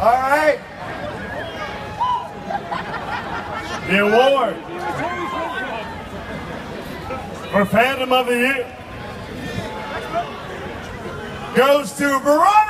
All right? The award for Phantom of the Year goes to Veronica.